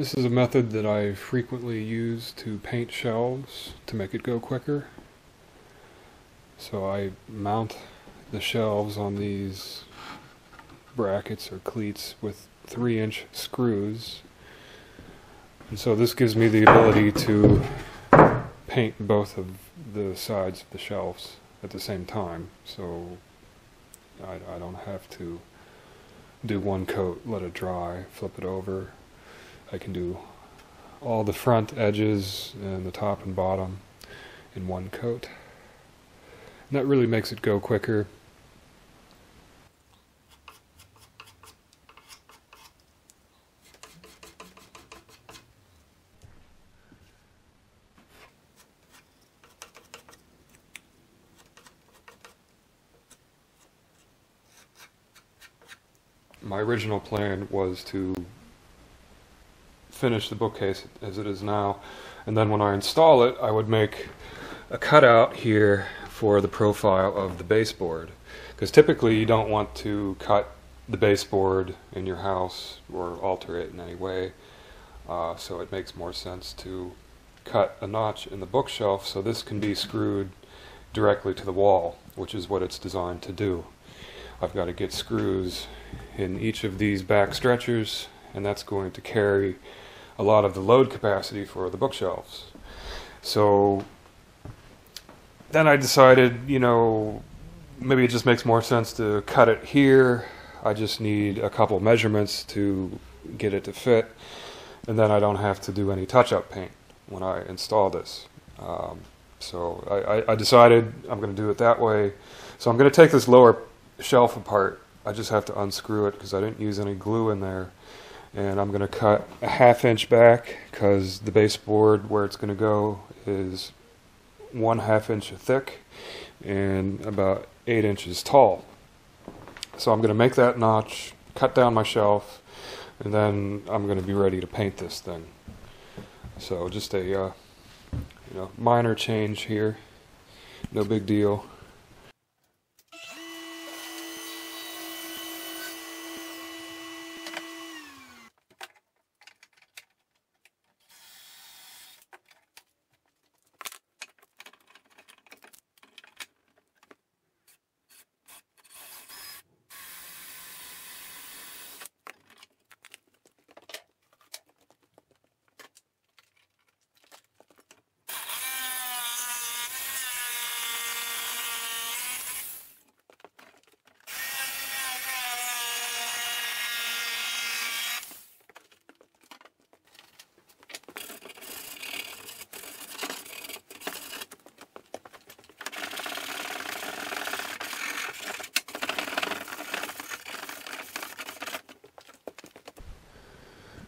This is a method that I frequently use to paint shelves to make it go quicker. So I mount the shelves on these brackets or cleats with 3 inch screws. And so this gives me the ability to paint both of the sides of the shelves at the same time. So I, I don't have to do one coat, let it dry, flip it over, I can do all the front edges and the top and bottom in one coat. And that really makes it go quicker. My original plan was to finish the bookcase as it is now. And then when I install it, I would make a cutout here for the profile of the baseboard. Because typically you don't want to cut the baseboard in your house or alter it in any way. Uh, so it makes more sense to cut a notch in the bookshelf so this can be screwed directly to the wall, which is what it's designed to do. I've got to get screws in each of these back stretchers and that's going to carry a lot of the load capacity for the bookshelves. So then I decided, you know, maybe it just makes more sense to cut it here. I just need a couple measurements to get it to fit, and then I don't have to do any touch-up paint when I install this. Um, so I, I, decided I'm going to do it that way. So I'm going to take this lower shelf apart. I just have to unscrew it because I didn't use any glue in there and I'm going to cut a half inch back because the baseboard where it's going to go is one half inch thick and about eight inches tall. So I'm going to make that notch, cut down my shelf, and then I'm going to be ready to paint this thing. So just a uh, you know minor change here, no big deal.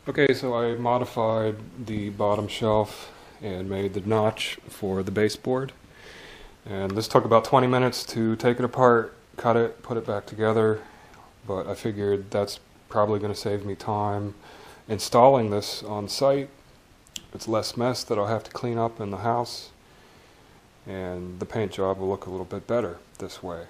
Okay, so I modified the bottom shelf and made the notch for the baseboard. And this took about 20 minutes to take it apart, cut it, put it back together, but I figured that's probably going to save me time installing this on site. It's less mess that I'll have to clean up in the house, and the paint job will look a little bit better this way.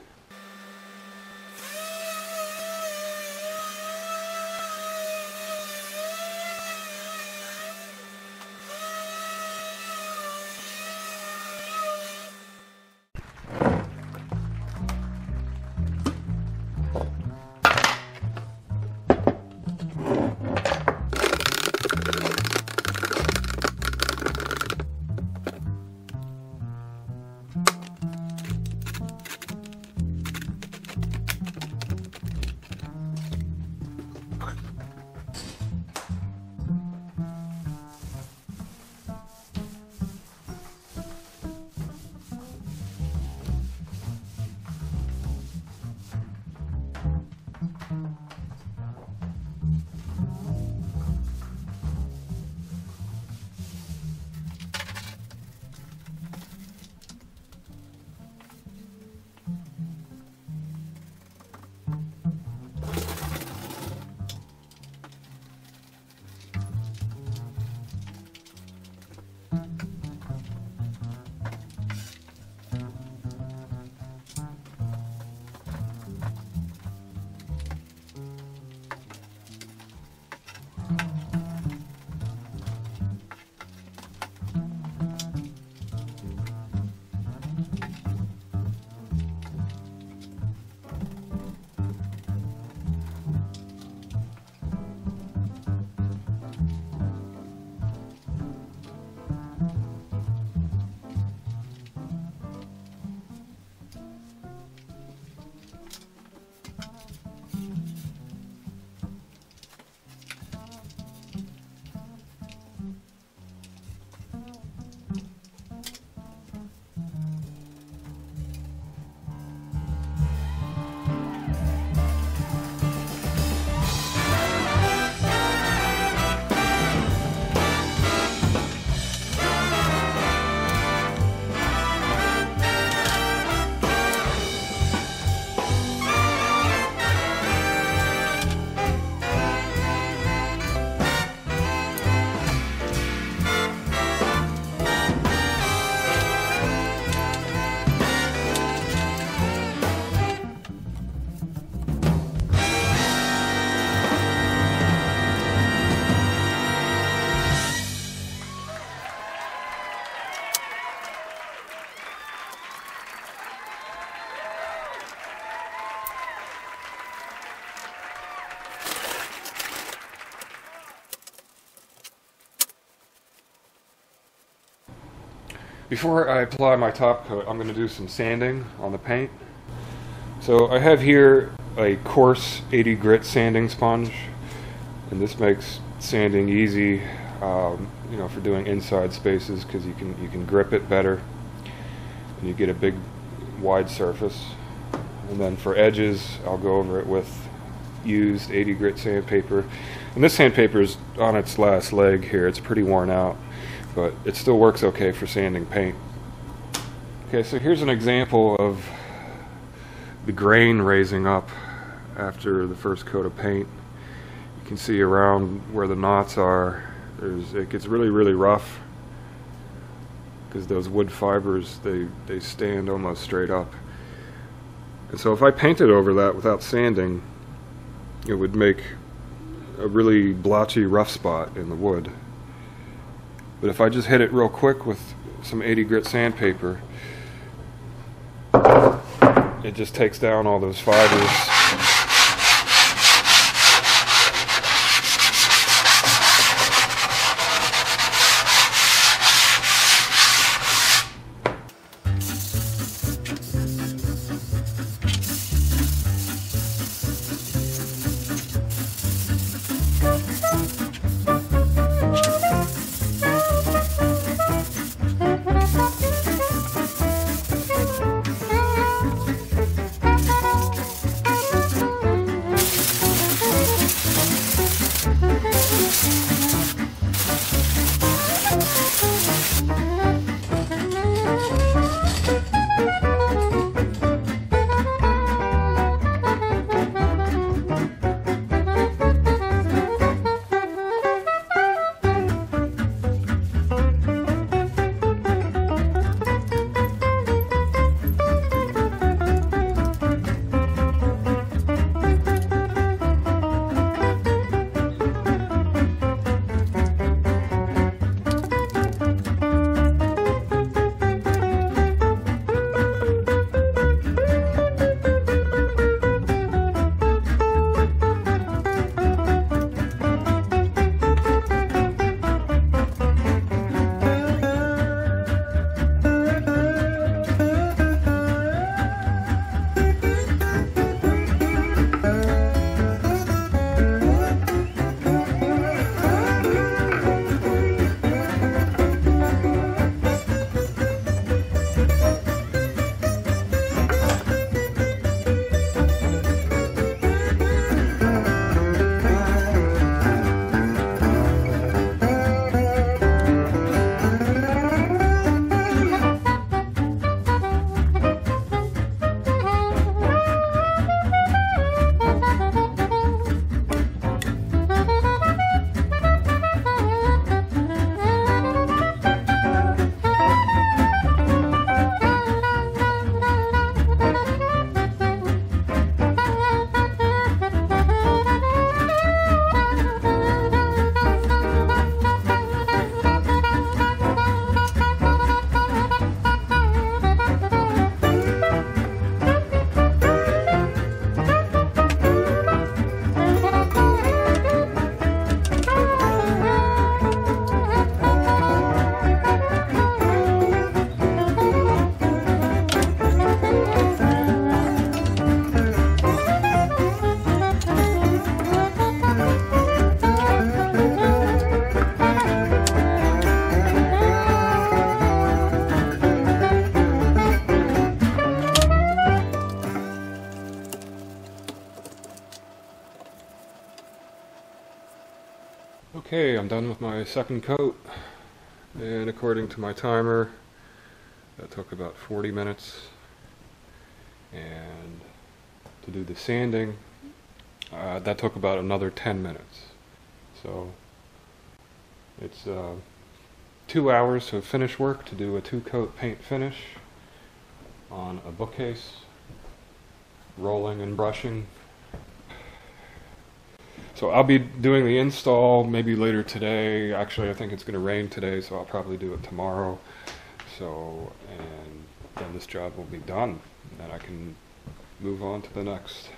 Before I apply my top coat, I'm going to do some sanding on the paint. So I have here a coarse 80 grit sanding sponge, and this makes sanding easy, um, you know, for doing inside spaces because you can you can grip it better, and you get a big wide surface. And then for edges, I'll go over it with used 80 grit sandpaper. And this sandpaper is on its last leg here. It's pretty worn out, but it still works okay for sanding paint. Okay, so here's an example of the grain raising up after the first coat of paint. You can see around where the knots are, there's, it gets really, really rough because those wood fibers, they, they stand almost straight up. And so if I painted over that without sanding, it would make a really blotchy rough spot in the wood. But if I just hit it real quick with some 80 grit sandpaper, it just takes down all those fibers. Okay, I'm done with my second coat. And according to my timer, that took about 40 minutes. And to do the sanding, uh, that took about another 10 minutes. So it's uh, two hours of finish work to do a two coat paint finish on a bookcase, rolling and brushing so I'll be doing the install maybe later today. Actually, I think it's going to rain today, so I'll probably do it tomorrow. So, and then this job will be done. And I can move on to the next.